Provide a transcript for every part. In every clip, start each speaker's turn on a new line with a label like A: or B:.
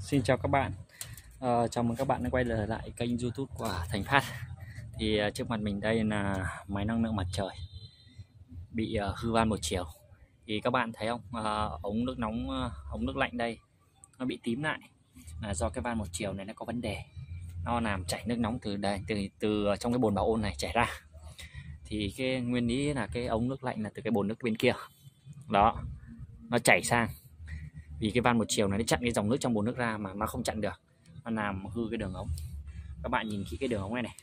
A: Xin chào các bạn. À, Chào mừng các bạn đã quay trở lại kênh youtube của Thành Phát. Thì à, trước mặt mình đây là máy năng lượng mặt trời Bị à, hư van một chiều. Thì các bạn thấy không? À, ống nước nóng à, ống nước lạnh đây Nó bị tím lại. Là do cái van một chiều này nó có vấn đề. Nó làm chảy nước nóng từ đây từ từ trong cái bồn bảo ôn này chảy ra. Thì cái nguyên lý là cái ống nước lạnh là từ cái bồn nước bên kia. Đó Nó chảy sang vì cái van một chiều này nó chặn cái dòng nước trong bồn nước ra mà nó không chặn được. Nó làm hư cái đường ống. Các bạn nhìn kỹ cái đường ống này này.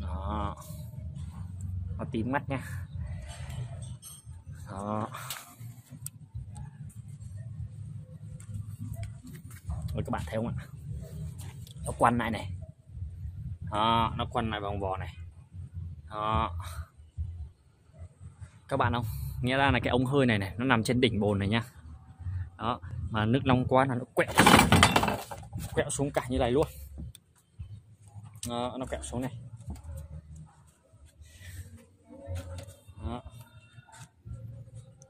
A: Đó. Nó tím mắt nha. Đó. Rồi các bạn thấy không ạ? Nó quằn lại này. Đó, nó quằn lại vòng vò này. Đó. Các bạn không? Nghĩa ra là cái ống hơi này này nó nằm trên đỉnh bồn này nhá đó mà nước nóng quá là nó quẹo. Quẹo xuống cả như này luôn. Đó, nó quẹo xuống này. Đó.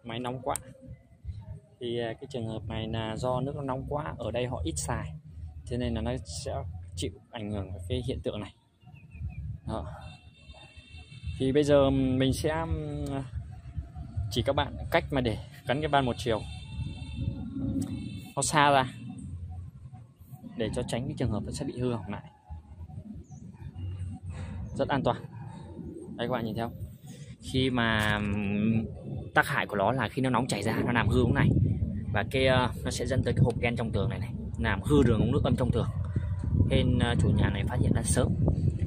A: máy nóng quá. Thì à, cái trường hợp này là do nước nó nóng quá ở đây họ ít xài. Cho nên là nó sẽ chịu ảnh hưởng cái hiện tượng này. Đó. thì bây giờ mình sẽ chỉ các bạn cách mà để gắn cái van một chiều nó xa ra để cho tránh cái trường hợp nó sẽ bị hư hỏng lại. Rất an toàn. Đây, các bạn nhìn theo khi mà tác hại của nó là khi nó nóng chảy ra, nó làm hư ống này. Và cái ờ, nó sẽ dẫn tới cái hộp gen trong tường này này. Làm hư đường ống nước âm trong tường. Nên ờ, chủ nhà này phát hiện ra sớm.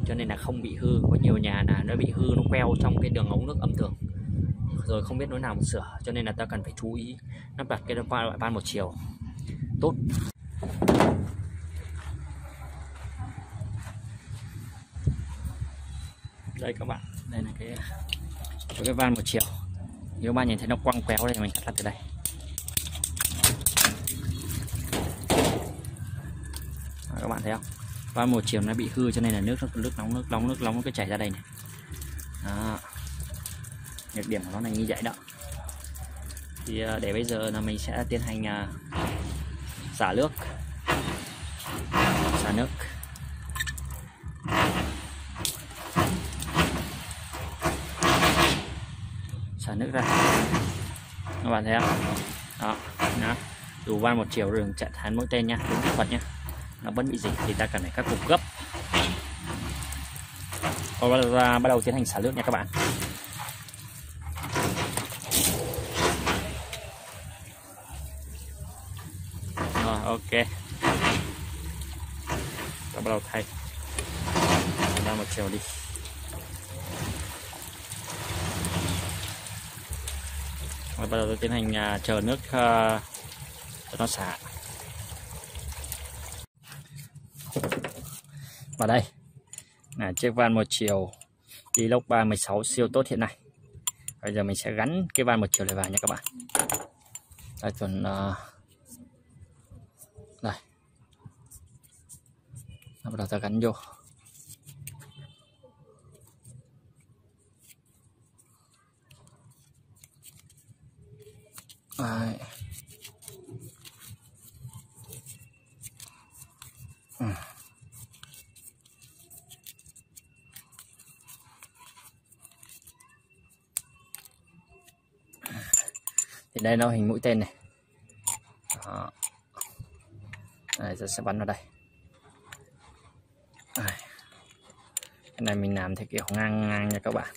A: Cho nên là không bị hư. Có nhiều nhà là nó bị hư, nó queo trong cái đường ống nước âm tường. Rồi không biết nỗi nào mà sửa. Cho nên là ta cần phải chú ý. Lắp đặt cái loại van một chiều tốt. Đây các bạn. Đây là cái cái van một chiều nếu bạn nhìn thấy nó quăng quéo đây mình cắt ra từ đây. Đó, các bạn thấy không? Van một chiều nó bị hư cho nên là nước nước nóng nước nóng nước nóng nó cứ chảy ra đây này. Đó. nhược điểm của nó là như vậy đó. Thì à, để bây giờ là mình sẽ tiến hành à, xả nước. Xả nước. Xả nước ra. Các bạn thấy không? Đó, đó. dù van một chiều đường chạy thán mỗi tên nha đúng kỹ thuật nha nó vẫn bị dịch thì ta cần phải khắc phục gấp. Và bắt đầu tiến hành xả nước nha các bạn. Ok. Ta bắt đầu thay. Ra một chiều đi. Và bắt đầu tôi tiến hành uh, chờ nước uh, cho nó xả. Và đây. Là chiếc van một chiều đi lốc 36 siêu tốt hiện nay. Bây giờ mình sẽ gắn cái van một chiều này vào nha các bạn. Đây còn uh, bắt đầu ta gắn vô Đấy. Ừ. thì đây nó hình mũi tên này Đó đây sẽ bắn vào đây cái này mình làm theo kiểu ngang ngang nha các bạn.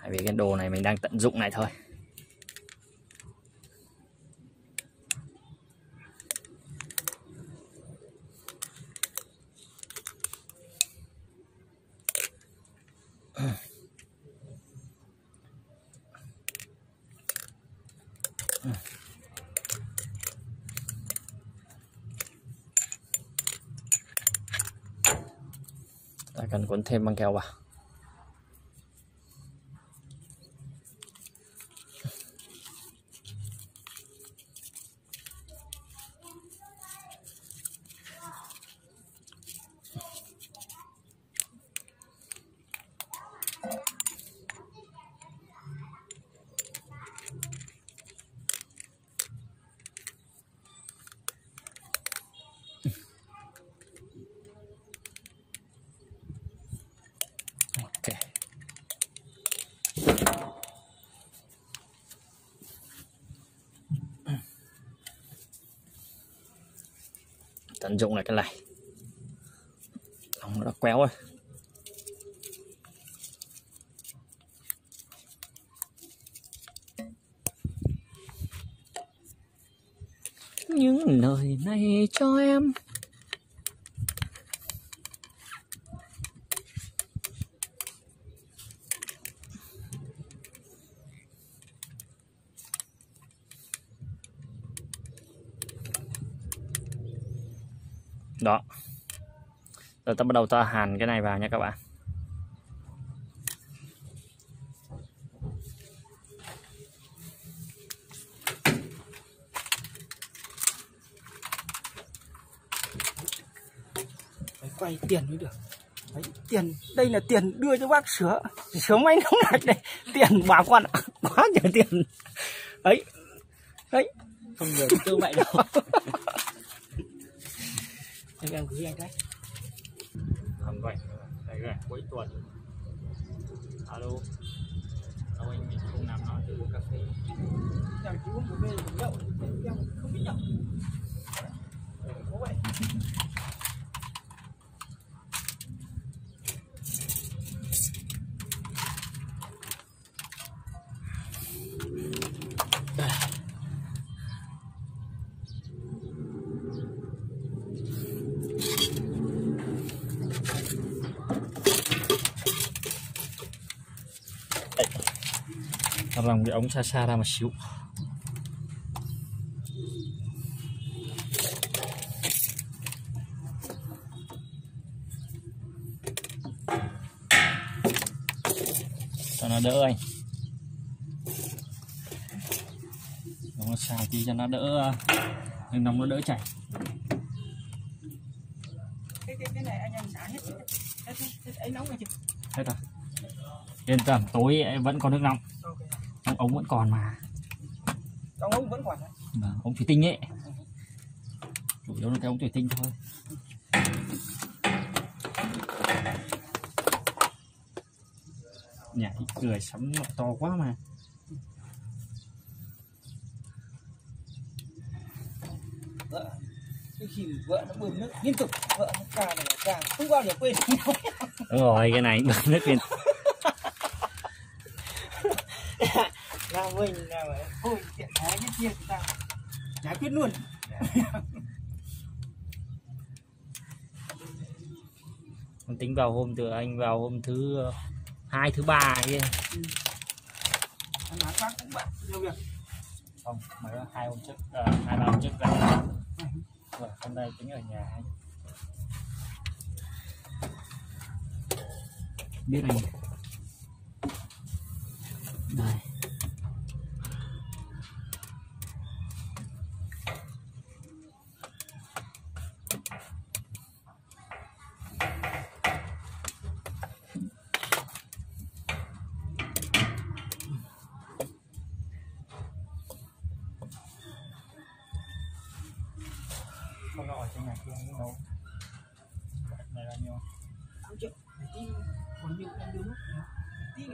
A: Tại vì cái đồ này mình đang tận dụng này thôi. Ta cần cuốn thêm băng keo vào. Tận dụng lại cái này. Lòng nó quéo rồi những lời này cho em đó. Rồi ta bắt đầu ta hàn cái này vào nha các bạn.
B: Quay tiền mới được. Đấy, tiền đây là tiền đưa cho bác sửa sửa máy nóng lạnh này. Tiền bảo quan quá nhiều tiền. Đấy. Đấy.
A: Không được tư vậy đâu
B: em gửi anh cái.
A: Không vậy đây là cuối tuần. Alo. Đâu anh mình không làm nói tự uống cà phê.
B: Em chỉ uống cà phê nhậu em không biết nhậu Có vậy.
A: Ta lòng cái ống xa xa ra một xíu. Cho nó đỡ anh. Nó xào tí cho nó đỡ nhưng nóng nó đỡ chảy.
B: Cái cái cái này anh em xả hết. Nóng rồi
A: hết rồi. Yên tâm tối vẫn có nước nóng.
B: Ok.
A: trong ống vẫn còn mà.
B: Trong ống vẫn còn đấy
A: Vâng, ống thủy tinh ấy. Chủ yếu là cái ống thủy tinh thôi. Nhảy cười sắm to quá mà.
B: Vợ cái khi vợ nó bơm nước liên tục vợ nó càng này càng không bao giờ quên.
A: Đúng rồi cái này bơm nước lên
B: là mình là thôi tiện thái cái kia chúng ta giải quyết luôn.
A: Còn tính vào hôm từ anh vào hôm thứ ờ, hai thứ ba ấy
B: anh nói bác cũng bận nhiều việc.
A: Không mấy hai hôm trước ờ, hai ba hôm trước là rồi hôm nay tính ở nhà biết anh. Đây này kia nó đâu này là nhiêu
B: tám triệu còn nhiều em đưa nước tí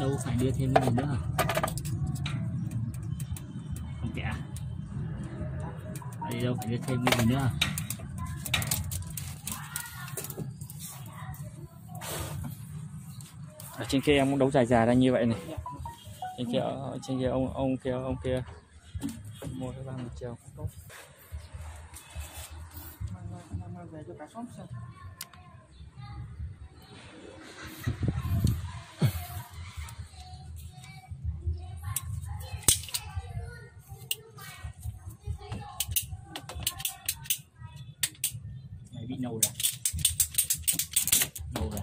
A: đâu phải đưa thêm cái gì nữa hả không kệ à đây đâu phải đưa thêm cái gì nữa à? ở trên kia em cũng đấu dài dài ra như vậy này. Trên kia trên kia ông ông kia ông kia. Mua cái ba một
B: mang mang về cho cả xóm xem
A: bị
B: nâu rồi. Nâu rồi.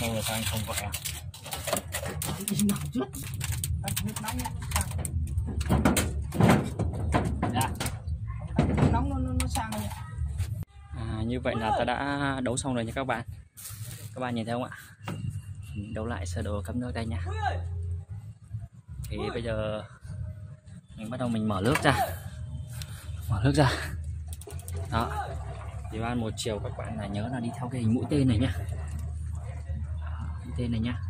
B: Nâu rồi sao
A: anh
B: không nó à? Dạ.
A: À như vậy là ta đã đấu xong rồi nha các bạn. Các bạn nhìn thấy không ạ? Đấu lại sơ đồ cấp nước đây nha. Thì bây giờ mình bắt đầu mình mở nước ra mở nước ra. Đó. Thì ban một chiều các bạn là nhớ là đi theo cái hình mũi tên này nhá. Mũi tên này nhá.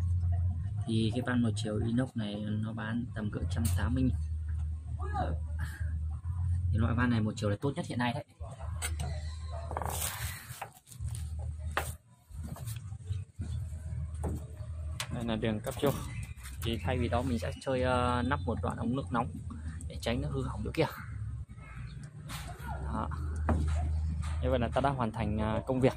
A: Thì cái van một chiều inox này nó bán tầm cỡ 180 Đấy. thì loại van này một chiều là tốt nhất hiện nay đấy. Đây là đường cấp vô thì thay vì đó mình sẽ chơi uh, nắp một đoạn ống nước nóng để tránh nó hư hỏng chỗ kia đó như vậy là ta đã hoàn thành à, công việc.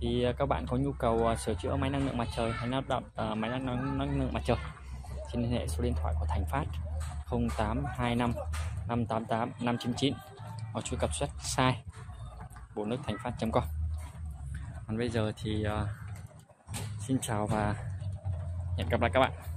A: Thì à, các bạn có nhu cầu à, sửa chữa máy năng lượng mặt trời hay lắp đặt máy năng, năng, năng lượng mặt trời xin liên hệ số điện thoại của Thành Phát 0825 588 599 hoặc truy cập website bộ nước thành phát.com còn bây giờ thì uh, xin chào và hẹn gặp lại các bạn.